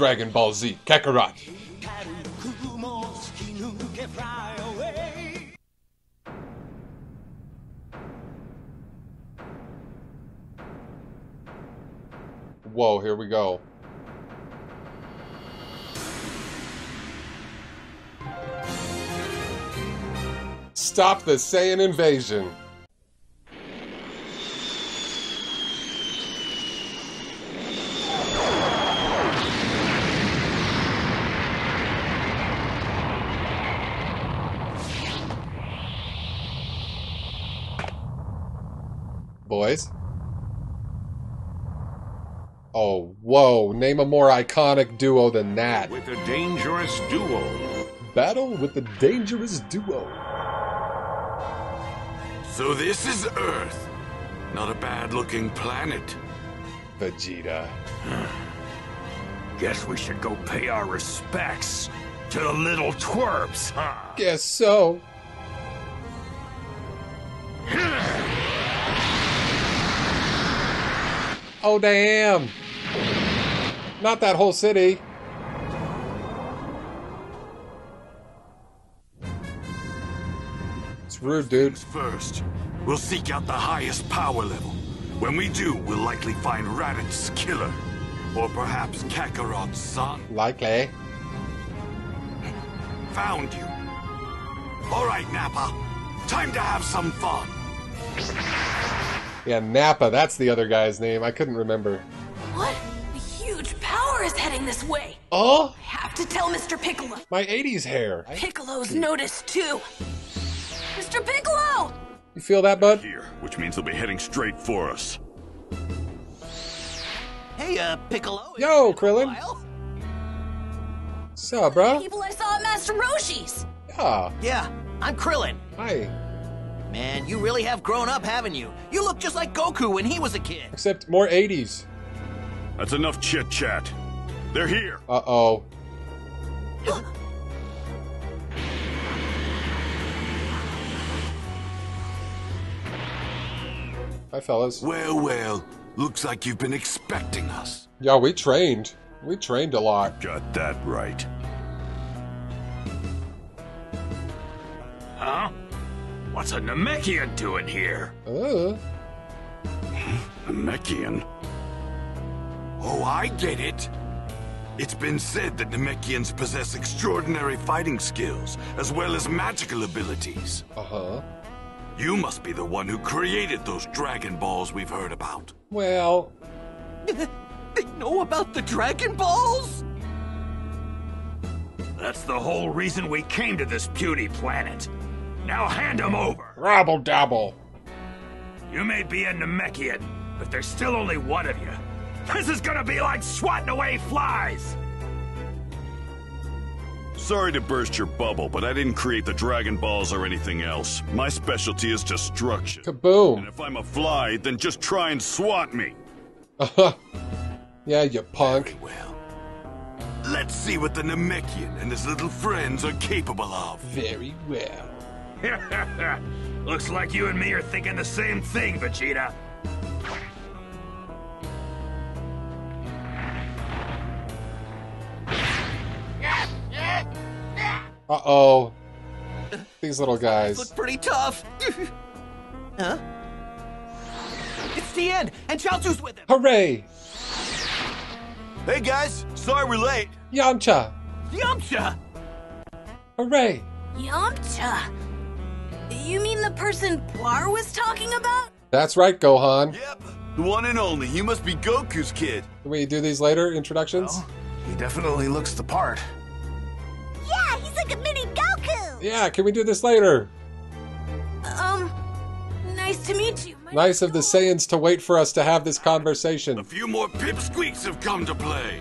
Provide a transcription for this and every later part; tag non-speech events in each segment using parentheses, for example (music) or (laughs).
Dragon Ball Z Kakarot. Whoa, here we go. Stop the Saiyan invasion. Boys? Oh, whoa. Name a more iconic duo than that. With a dangerous duo. Battle with the dangerous duo. So this is Earth. Not a bad looking planet. Vegeta. (sighs) Guess we should go pay our respects to the little twerps, huh? Guess so. Oh, damn. Not that whole city. It's rude, dude. First, we'll seek out the highest power level. When we do, we'll likely find Raditz' killer. Or perhaps Kakarot's son. Likely. Found you. All right, Nappa. Time to have some fun. Yeah, Nappa, that's the other guy's name. I couldn't remember. What? A huge power is heading this way. Oh, I have to tell Mr. Piccolo. my 80s hair. Piccolo's noticed too. Mr. Piccolo! You feel that, bud? Here, which means they'll be heading straight for us. Hey, uh, Piccolo. Yo, Krillin. while. Sup, bro? People I saw at Master Roshi's. Yeah. Yeah, I'm Krillin. Hi. Man, you really have grown up, haven't you? You look just like Goku when he was a kid. Except more 80s. That's enough chit chat. They're here. Uh oh. Hi, fellas. Well, well. Looks like you've been expecting us. Yeah, we trained. We trained a lot. Got that right. What's a Namekian doing here? Uh, Namekian? Oh, I get it. It's been said that Namekians possess extraordinary fighting skills, as well as magical abilities. uh-huh. You must be the one who created those Dragon Balls we've heard about. Well, (laughs) They know about the Dragon Balls? That's the whole reason we came to this puny planet. Now hand him over. rabble dabble. You may be a Namekian, but there's still only one of you. This is gonna be like swatting away flies. Sorry to burst your bubble, but I didn't create the Dragon Balls or anything else. My specialty is destruction. Kaboom! And if I'm a fly, then just try and swat me. (laughs) yeah, you punk. Well, let's see what the Namekian and his little friends are capable of. Very well. (laughs) Looks like you and me are thinking the same thing, Vegeta. Uh-oh. These little guys. Look pretty tough. (laughs) huh? It's Tien, and Chaozu's with him. Hooray! Hey guys, sorry we're late. Yamcha! Yamcha! Hooray! Yamcha. You mean the person Bar was talking about? That's right, Gohan. Yep, the one and only. You must be Goku's kid. Can we do these later, introductions? He definitely looks the part. Yeah, he's like a mini Goku. Yeah, can we do this later? Um, nice to meet you. My Nice of the Saiyans to wait for us to have this conversation. A few more pipsqueaks have come to play.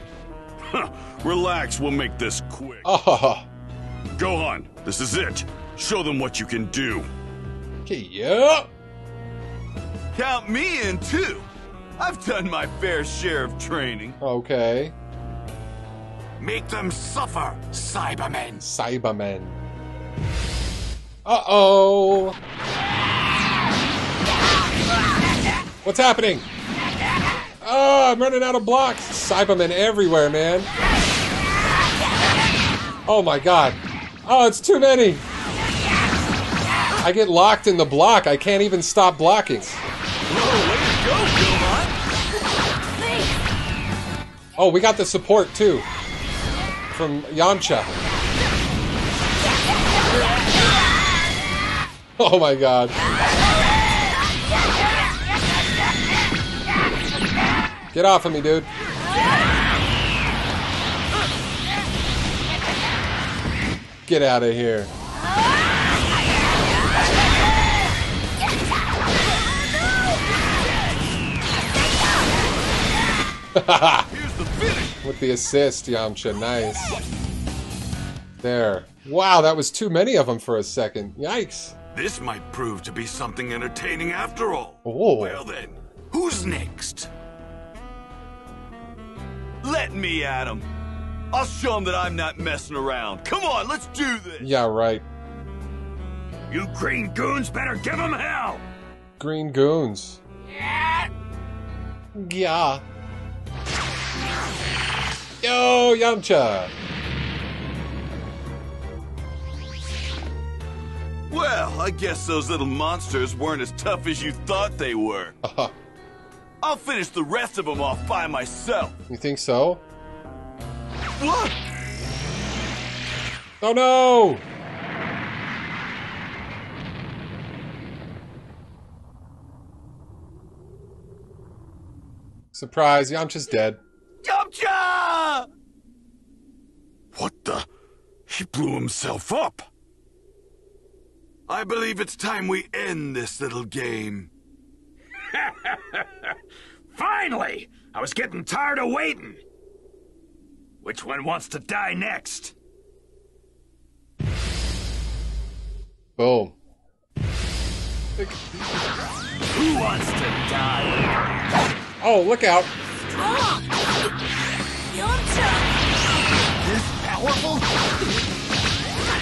(laughs) Relax, we'll make this quick. Oh, Gohan, this is it. Show them what you can do. yeah. Count me in too. I've done my fair share of training. Okay. Make them suffer, Saibamen. Saibamen. Uh-oh. What's happening? Oh, I'm running out of blocks. Saibamen everywhere, man. Oh my god. Oh, it's too many. I get locked in the block. I can't even stop blocking. Oh, we got the support too. From Yamcha. (laughs) Oh my god. Get off of me, dude. Get out of here. (laughs) With the assist, Yamcha. Nice. There. Wow, that was too many of them for a second. Yikes. This might prove to be something entertaining after all. Oh. Well then, who's next? Let me at him. I'll show him that I'm not messing around. Come on, let's do this. Yeah, right. You green goons better give him hell! Green goons. Yeah. Yo, Yamcha. Well, I guess those little monsters weren't as tough as you thought they were. (laughs) Uh, I'll finish the rest of them off by myself. you think so? What? Oh no! Surprise, Yamcha's dead. Yamcha! What the? He blew himself up. I believe it's time we end this little game. (laughs) Finally! I was getting tired of waiting. Which one wants to die next? Boom. Who wants to die? Oh, look out. This powerful?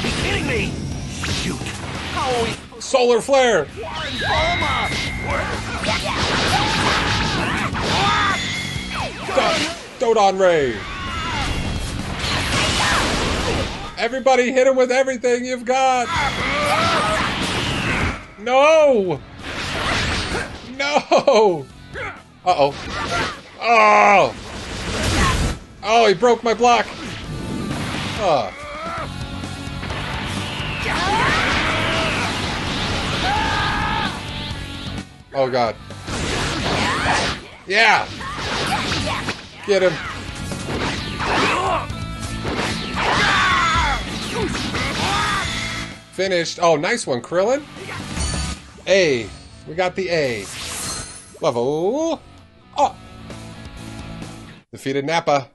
You kidding me? Shoot. We Solar flare! Bulma! Do- Dodon Ray! Everybody hit him with everything you've got! No! No! Uh-oh. Oh! Oh, he broke my block! Oh. Oh god. Yeah! Get him. Finished. Oh, nice one, Krillin. A. We got the A. Level. Oh. Defeated Nappa.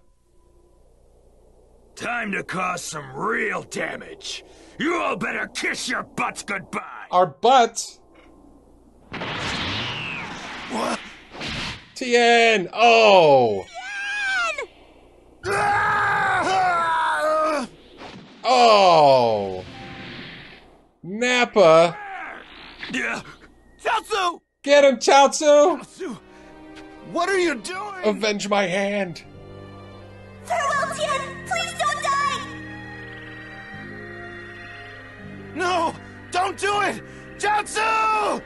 Time to cause some real damage. You all better kiss your butts goodbye. Our butt. What? Tien. Oh. Ah! Oh. Nappa. Yeah. Tatsu! Get him, Chaozu. Tatsu! What are you doing? Avenge my hand. Farewell, Tien! Please don't die! No! Don't do it! Tatsu!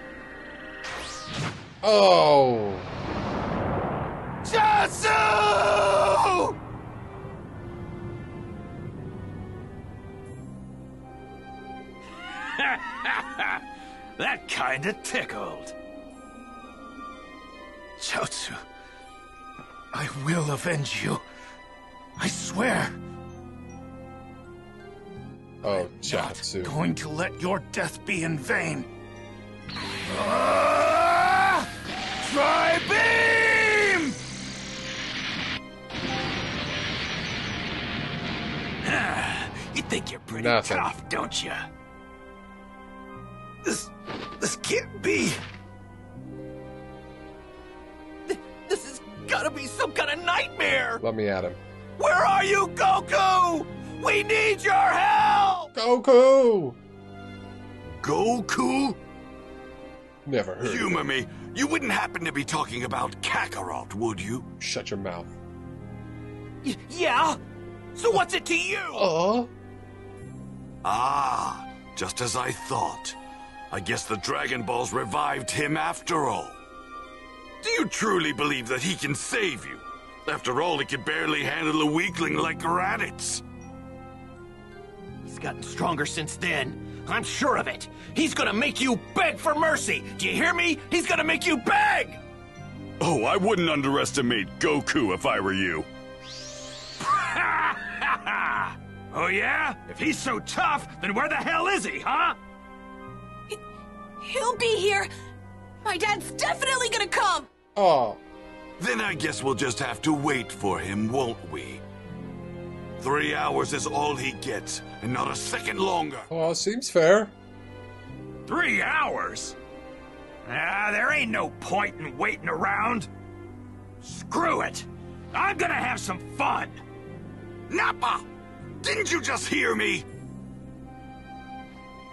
Oh. Tatsu! (laughs) That kinda tickled. Chaozu, I will avenge you. I swear. Oh, Not Chaozu. going to let your death be in vain. Ah! Try beam! (sighs) You think you're pretty Nothing. tough, don't you? This, this can't be. Let me at him. Where are you, Goku? We need your help! Goku. Goku? Never heard. of Humor me. You wouldn't happen to be talking about Kakarot, would you? Shut your mouth. Y- yeah? So what's it to you? Oh. Ah, just as I thought. I guess the Dragon Balls revived him after all. Do you truly believe that he can save you? After all, he could barely handle a weakling like Raditz. He's gotten stronger since then. I'm sure of it. He's gonna make you beg for mercy. Do you hear me? He's gonna make you beg! Oh, I wouldn't underestimate Goku if I were you. (laughs) oh yeah? If he's so tough, then where the hell is he, huh? He'll be here. My dad's definitely gonna come. Oh, Then I guess we'll just have to wait for him, won't we? Three hours is all he gets, and not a second longer. well, seems fair. Three hours? Ah, there ain't no point in waiting around. Screw it. I'm gonna have some fun. Nappa! Didn't you just hear me?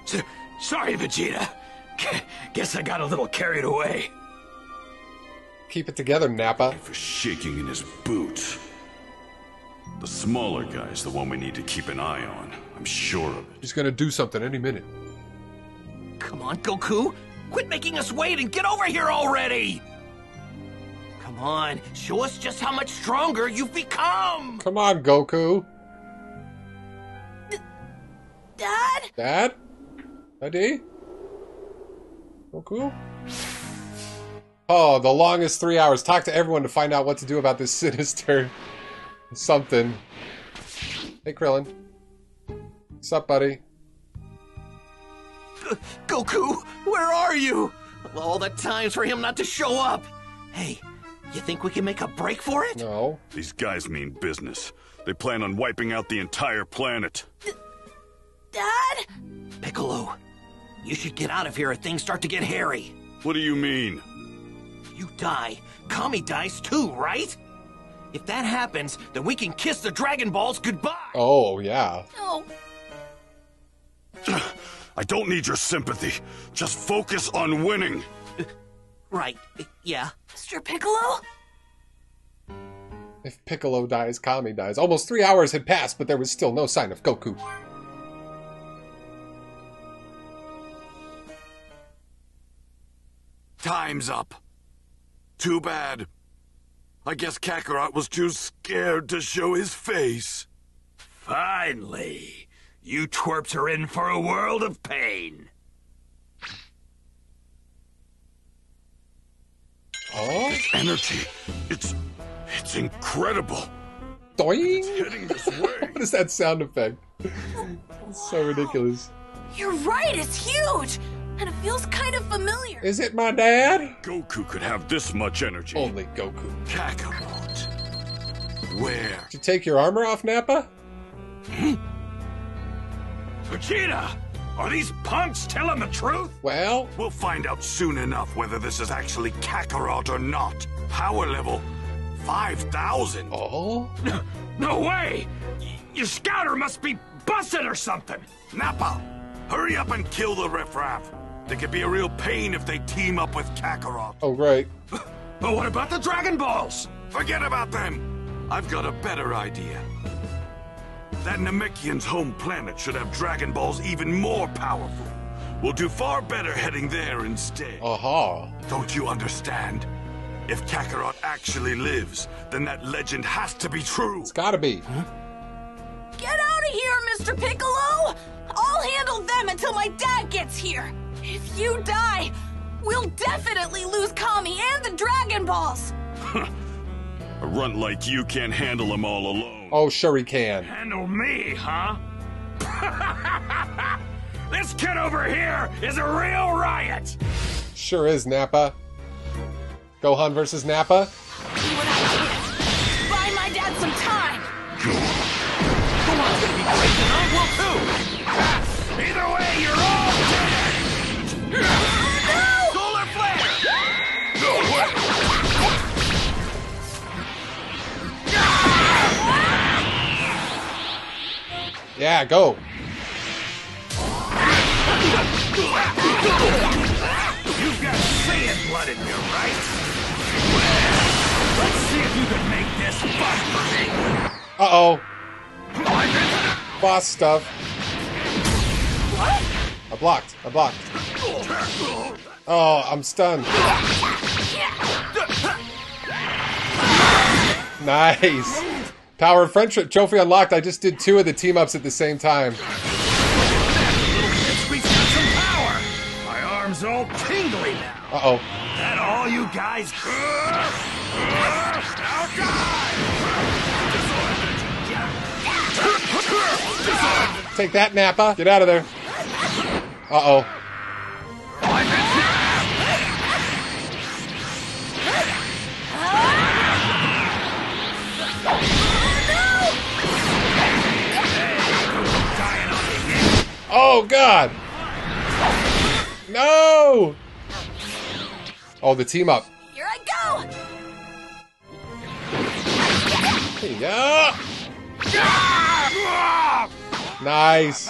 S- sorry, Vegeta. (laughs) Guess I got a little carried away. Keep it together, Nappa. For shaking in his boots. The smaller guy's the one we need to keep an eye on. I'm sure of it. He's gonna do something any minute. Come on, Goku. Quit making us wait and get over here already! Come on, show us just how much stronger you've become! Come on, Goku. Dad? Dad? Daddy? Goku? Oh, the longest three hours. Talk to everyone to find out what to do about this (laughs) sinister something. Hey, Krillin. What's up, buddy? Goku, where are you? All the times for him not to show up. Hey, you think we can make a break for it? No. These guys mean business. They plan on wiping out the entire planet. Dad? Piccolo, you should get out of here if things start to get hairy. What do you mean? You die, Kami dies too, right? If that happens, then we can kiss the Dragon Balls goodbye. Oh, yeah. No. (sighs) I don't need your sympathy. Just focus on winning. Right, yeah. Mr. Piccolo? If Piccolo dies, Kami dies. Almost three hours had passed, but there was still no sign of Goku. Time's up. Too bad. I guess Kakarot was too scared to show his face. Finally. You twerps are in for a world of pain. Oh? Energy. It's. it's incredible. Doing? Heading this (laughs) way. What is that sound effect? It's so ridiculous. You're right, it's huge! And it feels kind of familiar. Is it my dad? Goku could have this much energy. Only Goku. Kakarot. Where? Did you take your armor off, Nappa? Hmm? Vegeta! Are these punks telling the truth? Well, We'll find out soon enough whether this is actually Kakarot or not. Power level 5,000. oh? (clears throat) No way! Y- your scouter must be busted or something! Nappa, hurry up and kill the riffraff. They could be a real pain if they team up with Kakarot. Oh, right. (laughs) But what about the Dragon Balls? Forget about them. I've got a better idea. That Namekian's home planet should have Dragon Balls even more powerful. We'll do far better heading there instead. Aha. Don't you understand? If Kakarot actually lives, then that legend has to be true. It's gotta be. Get out of here, Mr. Piccolo! I'll handle them until my dad gets here. If you die, we'll definitely lose Kami and the Dragon Balls. (laughs) A runt like you can't handle them all alone. Oh, sure he can. Handle me, huh? (laughs) this kid over here is a real riot! Sure is, Nappa. Gohan versus Nappa? See what I can. Buy my dad some time. Gohan's gonna be crazy, huh? Will too. (laughs) Either way, you're all dead! Solar flare! Yeah, go. You've got Saiyan blood in you, right? Let's see if you can make this fun for me. Uh oh. Boss stuff. What? I blocked. I blocked. Oh, I'm stunned. Nice. Power of Friendship trophy unlocked. I just did two of the team ups at the same time. Pipsqueak's got some power. My arm's all tingly now. Uh oh. That all you guys? Take that, Nappa. Get out of there. Uh oh. Oh, God. No. Oh, the team up. Here I go! Yeah. Nice.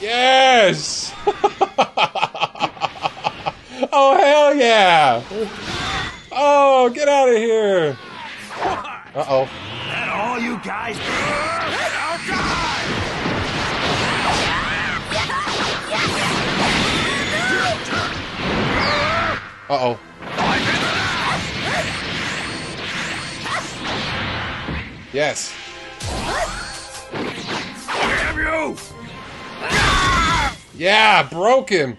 Yes. (laughs) oh hell yeah. Oh, get out of here. Uh oh. That all you guys? Uh oh. Yes. Damn you! Yeah, broke him.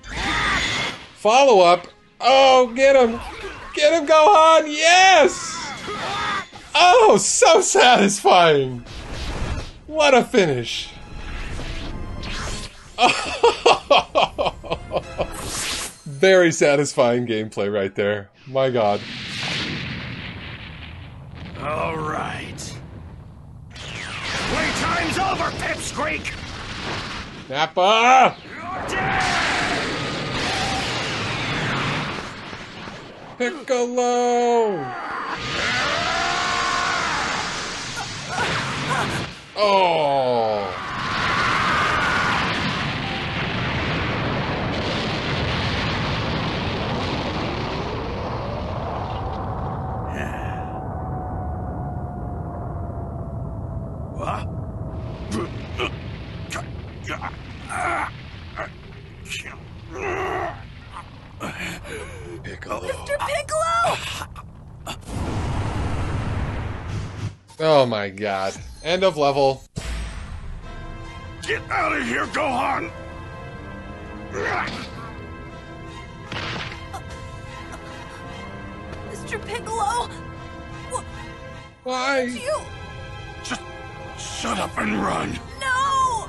Follow up. Oh, get him. Get him, Gohan. Yes. Oh, so (laughs) satisfying. What a finish. (laughs) Very satisfying gameplay right there. My god. All right. Playtime's over, Pipsqueak! Nappa! Piccolo! Oh! What? Piccolo. Mr. Piccolo! Oh my god. End of level. Get out of here, Gohan! Mr. Piccolo! Why? You... Just shut up and run! No!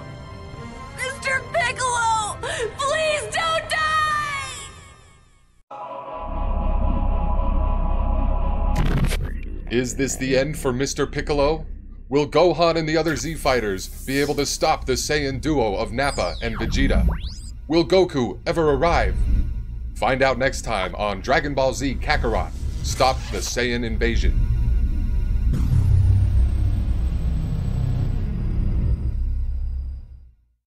Mr. Piccolo! Please don't Is this the end for Mr. Piccolo? Will Gohan and the other Z fighters be able to stop the Saiyan duo of Nappa and Vegeta? Will Goku ever arrive? Find out next time on Dragon Ball Z Kakarot Stop the Saiyan Invasion.